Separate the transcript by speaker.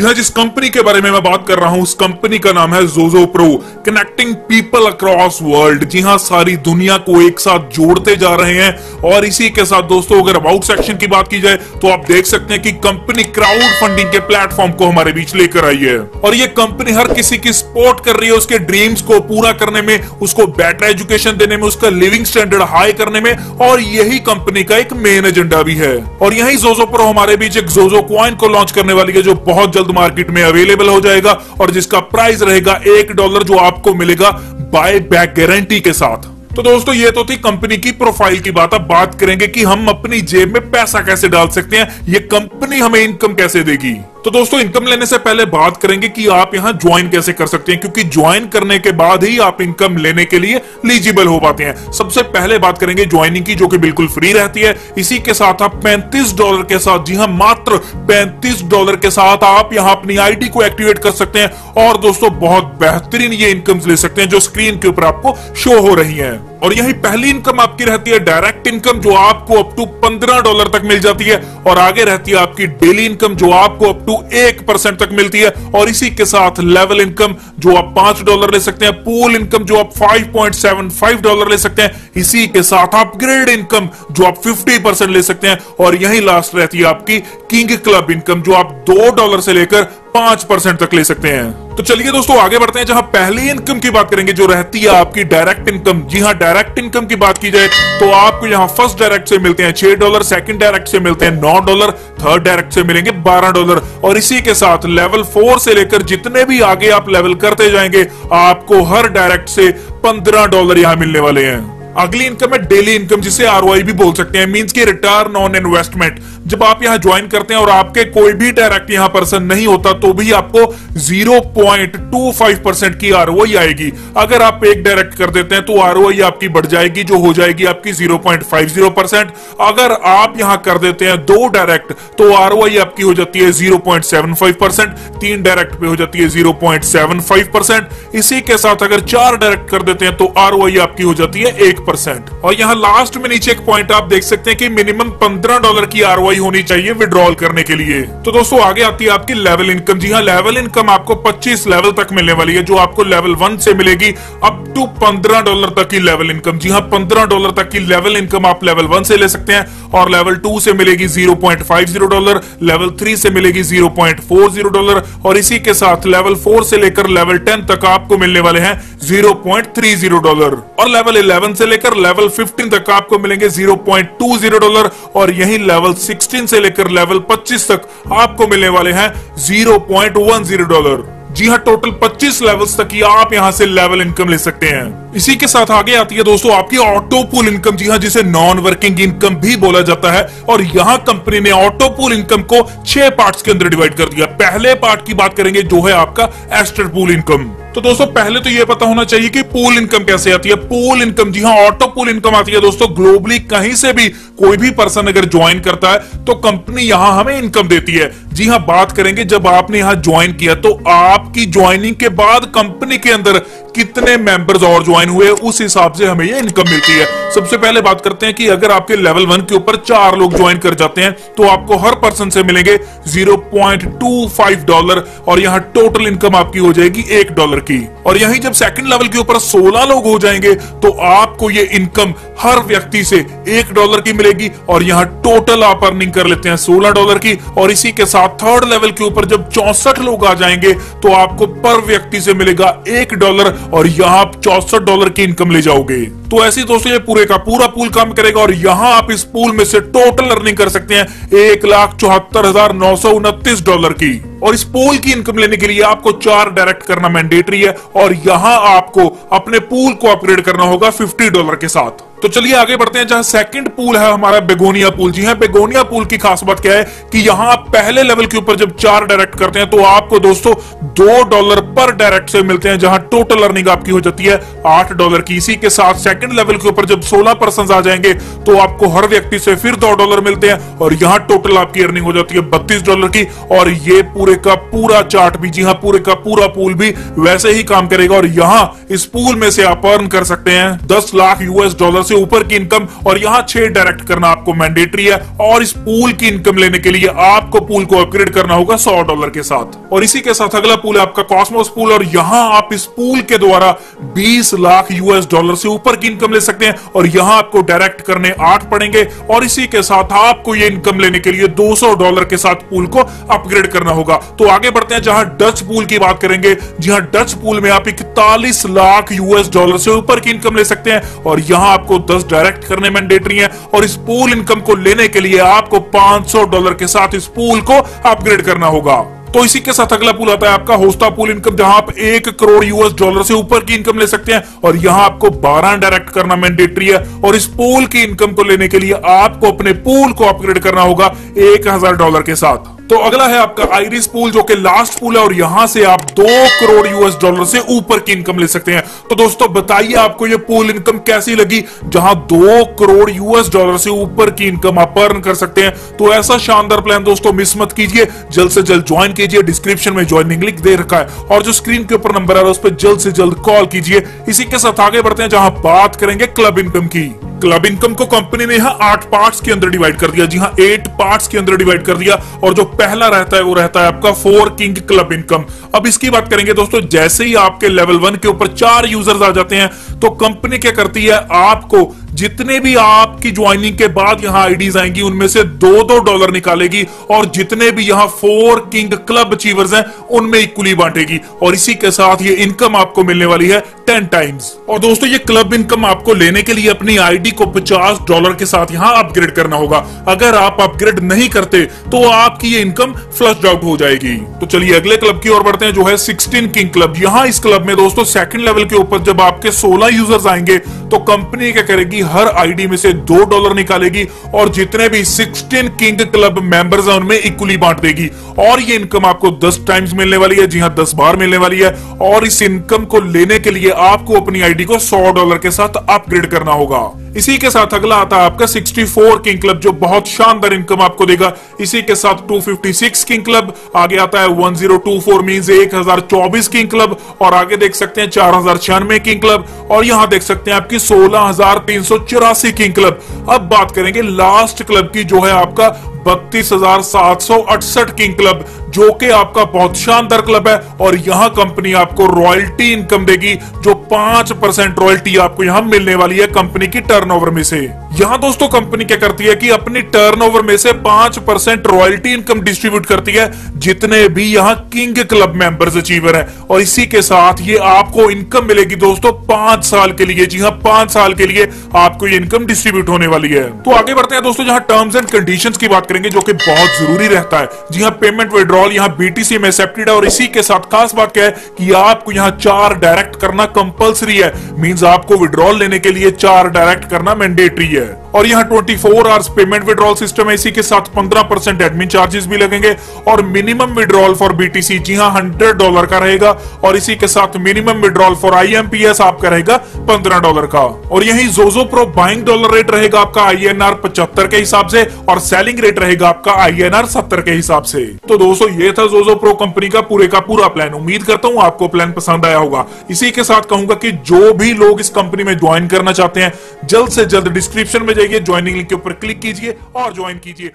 Speaker 1: जी हाँ जिस कंपनी के बारे में मैं बात कर रहा हूँ, उस कंपनी का नाम है Jojo pro connecting people across world जी हाँ सारी दुनिया को एक साथ जोड़ते जा रहे हैं, और इसी के साथ दोस्तों, अगर अबाउट सेक्शन की बात की जाए तो आप देख सकते हैं कि कंपनी क्राउड फंडिंग के प्लेटफॉर्म को हमारे बीच लेकर आई है। और ये कंपनी हर किसी की सपोर्ट कर रही है, उसके ड्रीम्स को पूरा करने में, उसको बेटर एजुकेशन देने में, उसका लिविंग स्टैंडर्ड हाई करने में, और यही कंपनी का एक मेन एजेंडा भी है। और यही जोजो प्रो हमारे बीच एक जोजो क्वाइन को लॉन्च करने वाली है, जो बहुत जल्द मार्केट में अवेलेबल हो जाएगा और जिसका प्राइस रहेगा एक डॉलर जो आपको मिलेगा बाय बैक गारंटी के साथ। तो दोस्तों, ये तो थी कंपनी की प्रोफ़ाइल की बात। अब बात करेंगे कि हम अपनी जेब में पैसा कैसे डाल सकते हैं, ये कंपनी हमें इनकम कैसे देगी। तो दोस्तों इनकम लेने से पहले बात करेंगे कि आप यहाँ ज्वाइन कैसे कर सकते हैं, क्योंकि ज्वाइन करने के बाद ही आप इनकम लेने के लिए एलिजिबल हो पाते हैं। सबसे पहले बात करेंगे ज्वाइनिंग की, जो कि बिल्कुल फ्री रहती है। इसी के साथ आप 35 डॉलर के साथ, जी हाँ मात्र 35 डॉलर के साथ आप यहाँ अपनी आईडी को एक्टिवेट कर सकते हैं। और दोस्तों, बहुत बेहतरीन ये इनकम ले सकते हैं, जो स्क्रीन के ऊपर आपको शो हो रही है। और यही पहली इनकम आपकी रहती है डायरेक्ट इनकम जो आपको अप टू पंद्रह डॉलर तक मिल जाती है, और आगे रहती है आपकी डेली इनकम जो आपको अप टू एक परसेंट तक मिलती है, और इसी के साथ लेवल इनकम जो आप पाँच डॉलर ले सकते हैं पूल इनकम जो आप five point seven five dollar ले सकते हैं, इसी के साथ अपग्रेड इनकम जो आप फिफ्टी परसेंट ले सकते हैं, और यही लास्ट रहती है आपकी किंग क्लब इनकम जो आप दो डॉलर से लेकर पाँच परसेंट तक ले सकते हैं। तो चलिए दोस्तों, आगे बढ़ते हैं, जहाँ पहली इनकम की बात करेंगे, जो रहती है आपकी डायरेक्ट इनकम जी हाँ डायरेक्ट इनकम की बात की जाए तो आपको यहाँ फ़र्स्ट डायरेक्ट से मिलते हैं छह डॉलर सेकंड डायरेक्ट से मिलते हैं नौ डॉलर थर्ड डायरेक्ट से मिलेंगे बारह डॉलर और इसी के साथ लेवल फोर से लेकर जितने भी आगे आप लेवल करते जाएँगे, आपको हर डायरेक्ट से पंद्रह डॉलर यहाँ मिलने वाले हैं। अगली इनकम है डेली इनकम जिसे आरओआई भी बोल सकते हैं। मींस की रिटर्न ऑन इन्वेस्टमेंट जब आप यहाँ ज्वाइन करते हैं और आपके कोई भी डायरेक्ट यहाँ पर्सन नहीं होता तो भी आपको 0.25 परसेंट की आर आएगी। अगर आप एक डायरेक्ट कर देते हैं तो आर आपकी बढ़ जाएगी, जो हो जाएगी आपकी 0.50 परसेंट अगर आप यहाँ कर देते हैं दो डायरेक्ट तो आरओआई आपकी हो जाती है 0.75 परसेंट तीन डायरेक्ट पे हो जाती है 0.75 परसेंट इसी के साथ अगर चार डायरेक्ट कर देते हैं तो आरओआई आपकी हो जाती है एक परसेंट। और यहाँ लास्ट में नीचे एक पॉइंट आप देख सकते हैं कि मिनिमम पंद्रह डॉलर की आर होनी चाहिए विड्रॉल करने के लिए। तो दोस्तों, आगे आती है आपकी लेवल इनकम जी हाँ लेवल इनकम आपको 25 लेवल तक मिलने वाली है, जो आपको लेवल वन से मिलेगी अप टू 15 डॉलर तक की लेवल इनकम जी हाँ 15 डॉलर तक की लेवल इनकम आप लेवल वन से ले सकते हैं, और लेवल टू से मिलेगी 0.50 डॉलर लेवल थ्री से मिलेगी 0.40 डॉलर और इसी के साथ लेवल फोर से लेकर लेवल टेन तक आपको मिलने वाले हैं 0.30 डॉलर और लेवल 11 से लेकर लेवल 15 तक आपको मिलेंगे 0.20 डॉलर और यही लेवल 16 से लेकर लेवल 25 तक आपको मिलने वाले हैं 0.10 डॉलर जी हाँ टोटल 25 लेवल्स तक की आप यहाँ से लेवल इनकम ले सकते हैं। इसी के साथ आगे आती है दोस्तों आपकी ऑटो पूल इनकम जी हाँ जिसे नॉन वर्किंग इनकम भी बोला जाता है और यहाँ कंपनी ने ऑटो पूल इनकम को छह पार्ट्स के अंदर डिवाइड कर दिया। पहले पार्ट की बात करेंगे, जो है आपका एस्टर पूल इनकम तो दोस्तों, पहले तो ये पता होना चाहिए कि पूल इनकम कैसे आती है। पूल इनकम जी हाँ ऑटो पूल इनकम आती है दोस्तों। ग्लोबली कहीं से भी कोई भी पर्सन अगर ज्वाइन करता है तो कंपनी यहाँ हमें इनकम देती है। जी हाँ बात करेंगे जब आपने यहाँ ज्वाइन किया तो आपकी ज्वाइनिंग के बाद कंपनी के अंदर कितने मेंबर्स और ज्वाइन हुए, उस हिसाब से हमें ये इनकम मिलती है। सबसे पहले बात करते हैं कि अगर आपके लेवल वन के ऊपर चार लोग ज्वाइन कर जाते हैं तो आपको हर पर्सन से मिलेंगे 0.25 डॉलर और यहाँ टोटल इनकम आपकी हो जाएगी एक डॉलर की। और यही जब सेकंड लेवल के ऊपर 16 लोग हो जाएँगे तो आपको ये इनकम हर व्यक्ति से एक डॉलर की मिलेगी, और यहाँ टोटल आप अर्निंग कर लेते हैं सोलह डॉलर की, और इसी के साथ थर्ड लेवल के ऊपर जब चौसठ लोग आ जाएँगे तो आपको पर व्यक्ति से मिलेगा एक डॉलर और यहाँ आप चौसठ डॉलर की इनकम ले जाओगे। तो ऐसी दोस्तों ये पूरे का पूरा पूल काम करेगा और यहाँ आप इस पूल में से टोटल अर्निंग कर सकते हैं एक लाख चौहत्तर हज़ार नौ सौ उनतीस डॉलर की। और इस पूल की इनकम लेने के लिए आपको चार डायरेक्ट करना मैंडेटरी है और यहाँ आपको अपने पूल को अपग्रेड करना होगा फिफ्टी डॉलर के साथ। तो चलिए आगे बढ़ते हैं, जहाँ सेकंड पूल है हमारा बेगोनिया पूल जी हाँ बेगोनिया पूल की खास बात क्या है कि यहाँ आप पहले लेवल के ऊपर जब चार डायरेक्ट करते हैं तो आपको दोस्तों दो डॉलर पर डायरेक्ट से मिलते हैं, जहाँ टोटल अर्निंग आपकी हो जाती है आठ डॉलर की। इसी के साथ सेकंड लेवल के ऊपर जब सोलह पर्सन आ जाएँगे तो आपको हर व्यक्ति से फिर दो डॉलर मिलते हैं, और यहाँ टोटल आपकी अर्निंग हो जाती है बत्तीस डॉलर की, और ये पूरे का पूरा चार्ट भी, जी हाँ पूरे का पूरा पूल भी वैसे ही काम करेगा, और यहाँ इस पूल में से आप अर्न कर सकते हैं दस लाख यूएस डॉलर से ऊपर की इनकम और यहाँ छह डायरेक्ट करना आपको मैंडेटरी है और इस पूल की इनकम लेने के लिए आपको पूल को अपग्रेड करना होगा सौ डॉलर के साथ। और इसी के साथ अगला पूल है आपका कॉस्मोस पूल और यहाँ आप इस पूल के द्वारा 20 लाख यूएस डॉलर से ऊपर की इनकम ले सकते हैं और यहाँ आपको डायरेक्ट करने आठ पड़ेंगे और इसी के साथ आपको ये इनकम लेने के लिए 200 डॉलर के साथ पूल को अपग्रेड करना होगा। तो आगे बढ़ते हैं, जहाँ डच पूल की बात करेंगे, जहाँ डच पूल में आप इकतालीस लाख यूएस डॉलर से ऊपर की इनकम ले सकते हैं और यहाँ आपको 10 डायरेक्ट करने मैंडेटरी है और इस पूल इनकम को लेने के लिए आपको 500 डॉलर के साथ इस पूल को अपग्रेड करना होगा। तो इसी के साथ अगला पूल आता है आपका होस्टा पूल इनकम जहाँ आप एक करोड़ यूएस डॉलर से ऊपर की इनकम ले सकते हैं और यहाँ आपको 12 डायरेक्ट करना मैंडेटरी है और इस पूल की इनकम को लेने के लिए आपको अपने पूल को अपग्रेड करना होगा एक हज़ार डॉलर के साथ। तो अगला है आपका आइरिस पूल जो कि लास्ट पूल है, और यहाँ से आप दो करोड़ यूएस डॉलर से ऊपर की इनकम ले सकते हैं। तो दोस्तों, बताइए आपको ये पूल इनकम कैसी लगी, जहाँ दो करोड़ यूएस डॉलर से ऊपर की इनकम आप अर्न कर सकते हैं। तो ऐसा शानदार प्लान दोस्तों मिस मत कीजिए। जल्द से जल्द ज्वाइन कीजिए डिस्क्रिप्शन में ज्वाइनिंग लिंक दे रखा है। और जो स्क्रीन के ऊपर नंबर आ रहा है, उस पर जल्द से जल्द कॉल कीजिए। इसी के साथ आगे बढ़ते हैं, जहाँ बात करेंगे क्लब इनकम की। क्लब इनकम को कंपनी ने यहाँ आठ पार्ट के अंदर डिवाइड कर दिया। जी हाँ एट पार्ट के अंदर डिवाइड कर दिया और जो पहला रहता है, वो रहता है आपका फोर किंग क्लब इनकम। अब इसकी बात करेंगे दोस्तों, जैसे ही आपके लेवल वन के ऊपर चार यूज़र्स आ जाते हैं तो कंपनी क्या करती है, आपको जितने भी आपकी ज्वाइनिंग के बाद यहाँ आईडीज आएँगी, उनमें से दो दो डॉलर निकालेगी और जितने भी यहाँ फोर किंग क्लब अचीवर्स हैं, उनमें इक्वली बांटेगी। और इसी के साथ ये इनकम आपको मिलने वाली है टेन टाइम्स और दोस्तों, ये क्लब इनकम आपको लेने के लिए अपनी आईडी को 50 डॉलर के साथ यहाँ अपग्रेड करना होगा। अगर आप अपग्रेड नहीं करते तो आपकी ये इनकम फ्लश आउट हो जाएगी। तो चलिए अगले क्लब की ओर बढ़ते हैं, जो है 16 किंग क्लब यहाँ इस क्लब में दोस्तों सेकंड लेवल के ऊपर जब आपके 16 यूज़र्स आएँगे तो कंपनी क्या करेगी? हर आईडी में से दो डॉलर निकालेगी और जितने भी 16 किंग क्लब मेंबर्स हैं उनमें इक्वली बांट देगी। और ये इनकम आपको 10 टाइम्स मिलने वाली है, जी हाँ 10 बार मिलने वाली है। और इस इनकम को लेने के लिए आपको अपनी आईडी को 100 डॉलर के साथ अपग्रेड करना होगा। इसी के साथ अगला आता है आपका 64 किंग क्लब, जो बहुत शानदार इनकम आपको देगा। इसी के साथ 256 किंग क्लब, आगे आता है 1024 मींस 1024 किंग क्लब, और आगे देख सकते हैं चार हज़ार छियानवे किंग क्लब, और यहाँ देख सकते हैं आपकी सोलह हज़ार तीन सौ चौरासी किंग क्लब। अब बात करेंगे लास्ट क्लब की, जो है आपका बत्तीस हज़ार सात सौ अड़सठ किंग क्लब, जो कि आपका बहुत शानदार क्लब है, और यहाँ कंपनी आपको रॉयल्टी इनकम देगी, जो पाँच परसेंट रॉयल्टी आपको यहाँ मिलने वाली है कंपनी की टर्नओवर में से। यहाँ दोस्तों कंपनी क्या करती है कि अपनी टर्नओवर में से पाँच परसेंट रॉयल्टी इनकम डिस्ट्रीब्यूट करती है, जितने भी यहाँ किंग क्लब मेंबर्स अचीवर है। और इसी के साथ ये आपको इनकम मिलेगी दोस्तों पाँच साल के लिए। जी हाँ पाँच साल के लिए आपको ये इनकम डिस्ट्रीब्यूट होने वाली है। तो आगे बढ़ते हैं दोस्तों, जहाँ टर्म्स एंड कंडीशन की बात करेंगे, जो की बहुत ज़रूरी रहता है। जी हाँ पेमेंट विड्रॉल यहाँ बीटीसी में एक्सेप्टेड है, और इसी के साथ खास बात क्या है कि आपको यहाँ चार डायरेक्ट करना कंपल्सरी है। मींस आपको विड्रॉल लेने के लिए चार डायरेक्ट करना मैंडेटरी है। Yeah. और यहाँ 24 four hours payment withdrawal system है। इसी के साथ 15 परसेंट एडमिन चार्जेस भी लगेंगे और मिनिमम विड्रॉल फॉर बीटीसी जी हाँ हंड्रेड डॉलर का रहेगा और इसी के साथ मिनिमम विड्रॉल फॉर आईएमपीएस आपका रहेगा पंद्रह डॉलर का। और यही जोजो प्रो बाइंग डॉलर रेट रहेगा आपका आई एन आर पचहत्तर के हिसाब से और सेलिंग रेट रहेगा आपका आई एन आर सत्तर के हिसाब से। तो दोस्तों, ये था जोजो प्रो कंपनी का पूरे का पूरा प्लान उम्मीद करता हूँ आपको प्लान पसंद आया होगा। इसी के साथ कहूँगा की जो भी लोग इस कंपनी में ज्वाइन करना चाहते हैं, जल्द से जल्द डिस्क्रिप्शन में जाइए ज्वाइनिंग लिंक के ऊपर क्लिक कीजिए और ज्वाइन कीजिए।